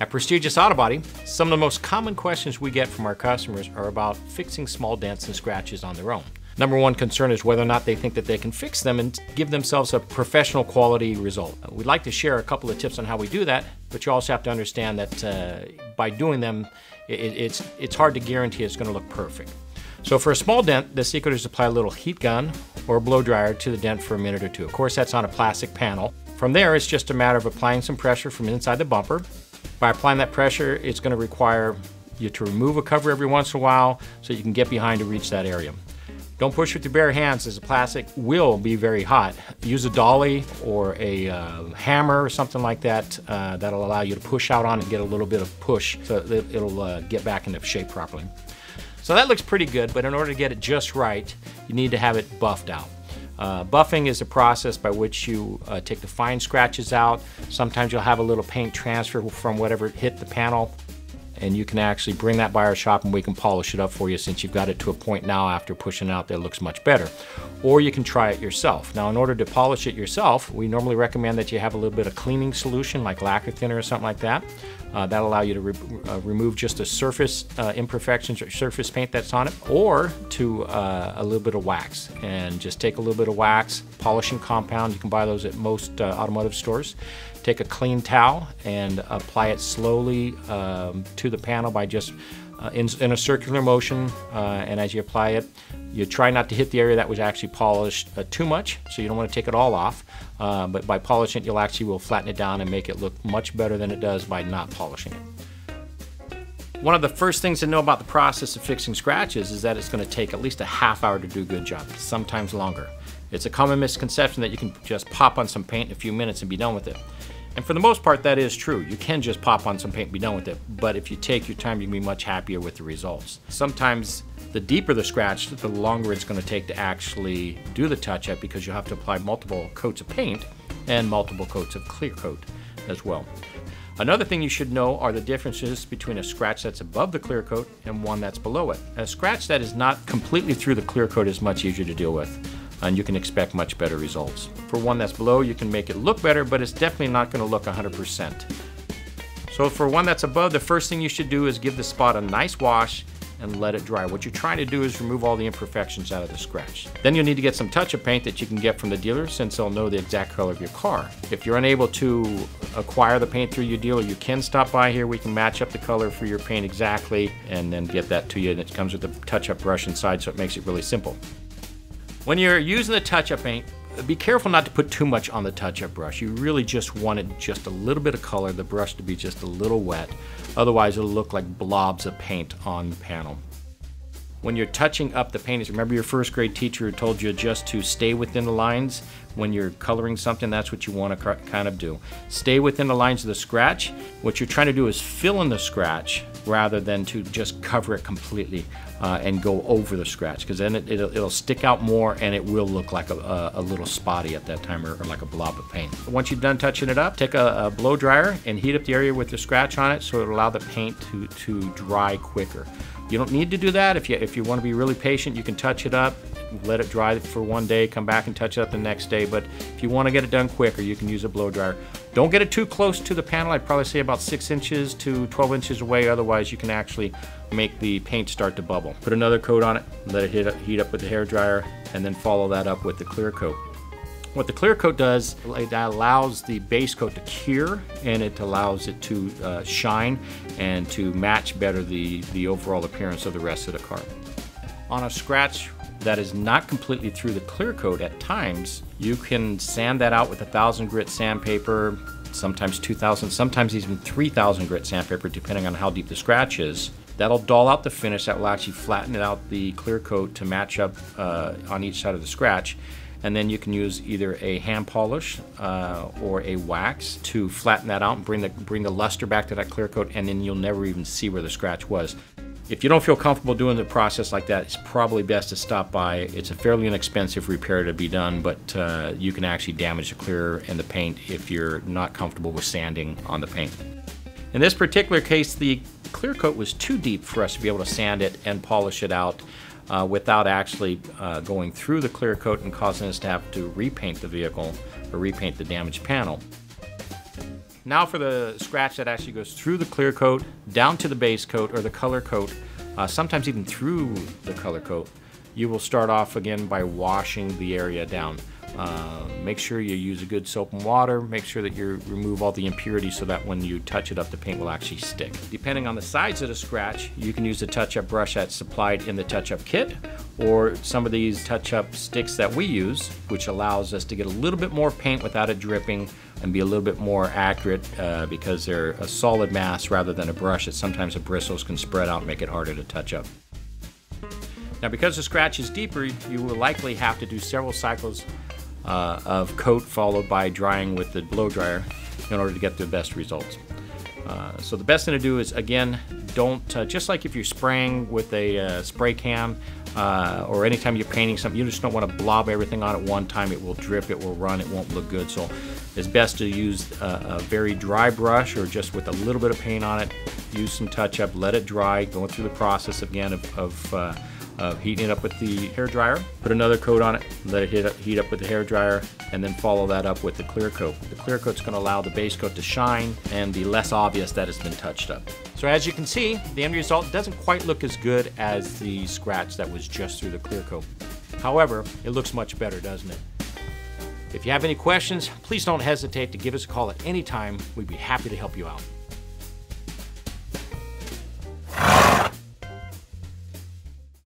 At Prestigious Auto Body, some of the most common questions we get from our customers are about fixing small dents and scratches on their own. Number one concern is whether or not they think that they can fix them and give themselves a professional quality result. We'd like to share a couple of tips on how we do that, but you also have to understand that uh, by doing them, it, it's, it's hard to guarantee it's going to look perfect. So for a small dent, the secret is to apply a little heat gun or blow dryer to the dent for a minute or two. Of course, that's on a plastic panel. From there, it's just a matter of applying some pressure from inside the bumper by applying that pressure, it's going to require you to remove a cover every once in a while so you can get behind to reach that area. Don't push with your bare hands as the plastic will be very hot. Use a dolly or a uh, hammer or something like that. Uh, that'll allow you to push out on it and get a little bit of push so it'll uh, get back into shape properly. So that looks pretty good, but in order to get it just right, you need to have it buffed out. Uh, buffing is a process by which you uh, take the fine scratches out. Sometimes you'll have a little paint transfer from whatever hit the panel and you can actually bring that by our shop and we can polish it up for you since you've got it to a point now after pushing out that looks much better. Or you can try it yourself. Now in order to polish it yourself, we normally recommend that you have a little bit of cleaning solution like lacquer thinner or something like that. Uh, that'll allow you to re uh, remove just the surface uh, imperfections or surface paint that's on it, or to uh, a little bit of wax. And just take a little bit of wax, polishing compound. You can buy those at most uh, automotive stores. Take a clean towel and apply it slowly um, to the panel by just uh, in, in, a circular motion. and as you apply it, you try not to hit the area that was actually polished uh, too much, so you don't want to take it all off. Uh, but by polishing it, you'll actually will flatten it down and make it look much better than it does by not polishing it. One of the first things to know about the process of fixing scratches is that it's going to take at least a half hour to do a good job, sometimes longer. It's a common misconception that you can just pop on some paint in a few minutes and be done with it. And for the most part, that is true. You can just pop on some paint and be done with it. But if you take your time, you can be much happier with the results. Sometimes the deeper the scratch, the longer it's going to take to actually do the touch-up because you'll have to apply multiple coats of paint and multiple coats of clear coat as well. Another thing you should know are the differences between a scratch that's above the clear coat and one that's below it. A scratch that is not completely through the clear coat is much easier to deal with and you can expect much better results. For one that's below, you can make it look better, but it's definitely not going to look 100%. So for one that's above, the first thing you should do is give the spot a nice wash and let it dry. What you're trying to do is remove all the imperfections out of the scratch. Then you'll need to get some touch-up paint that you can get from the dealer since they'll know the exact color of your car. If you're unable to acquire the paint through your dealer, you can stop by here. We can match up the color for your paint exactly and then get that to you. And it comes with a touch-up brush inside so it makes it really simple. When you're using the touch-up paint, be careful not to put too much on the touch-up brush. You really just want it just a little bit of color, the brush to be just a little wet. Otherwise it'll look like blobs of paint on the panel. When you're touching up the paintings, remember your first grade teacher told you just to stay within the lines when you're coloring something, that's what you want to kind of do. Stay within the lines of the scratch. What you're trying to do is fill in the scratch rather than to just cover it completely uh, and go over the scratch because then it, will it'll stick out more and it will look like a, a, little spotty at that time or, or, like a blob of paint. Once you've done touching it up, take a, a, blow dryer and heat up the area with the scratch on it so it'll allow the paint to, to dry quicker. You don't need to do that. If you, if you want to be really patient, you can touch it up, let it dry for one day, come back and touch it up the next day. But if you want to get it done quicker, you can use a blow dryer. Don't get it too close to the panel. I'd probably say about 6 inches to 12 inches away. Otherwise, you can actually make the paint start to bubble. Put another coat on it, let it heat up, heat up with the hair dryer, and then follow that up with the clear coat. What the clear coat does, it allows the base coat to cure and it allows it to uh, shine and to match better the, the overall appearance of the rest of the car. On a scratch that is not completely through the clear coat at times, you can sand that out with a thousand grit sandpaper, sometimes 2000, sometimes even 3000 grit sandpaper depending on how deep the scratch is. That'll dull out the finish, that will actually flatten out the clear coat to match up uh, on each side of the scratch and then you can use either a hand polish uh, or a wax to flatten that out and bring the bring the luster back to that clear coat and then you'll never even see where the scratch was. If you don't feel comfortable doing the process like that, it's probably best to stop by. It's a fairly inexpensive repair to be done, but uh, you can actually damage the clear and the paint if you're not comfortable with sanding on the paint. In this particular case, the clear coat was too deep for us to be able to sand it and polish it out uh, without actually uh, going through the clear coat and causing us to have to repaint the vehicle or repaint the damaged panel. Now for the scratch that actually goes through the clear coat, down to the base coat or the color coat, uh, sometimes even through the color coat. You will start off again by washing the area down. Uh, make sure you use a good soap and water. Make sure that you remove all the impurities so that when you touch it up, the paint will actually stick. Depending on the size of the scratch, you can use a touch-up brush that's supplied in the touch-up kit, or some of these touch-up sticks that we use, which allows us to get a little bit more paint without it dripping and be a little bit more accurate uh, because they're a solid mass rather than a brush that sometimes the bristles can spread out and make it harder to touch up. Now because the scratch is deeper, you will likely have to do several cycles uh, of coat followed by drying with the blow dryer in order to get the best results. Uh, so the best thing to do is again don't uh, just like if you're spraying with a uh, spray can uh, or anytime you're painting something you just don't want to blob everything on at one time. It will drip it will run it won't look good. So it's best to use a, a very dry brush or just with a little bit of paint on it. Use some touch up let it dry going through the process again of, of uh, heating it up with the hair dryer, put another coat on it, let it heat up, heat up with the hair dryer, and then follow that up with the clear coat. The clear coat's going to allow the base coat to shine and be less obvious that it's been touched up. So as you can see, the end result doesn't quite look as good as the scratch that was just through the clear coat. However, it looks much better, doesn't it? If you have any questions, please don't hesitate to give us a call at any time. We'd be happy to help you out.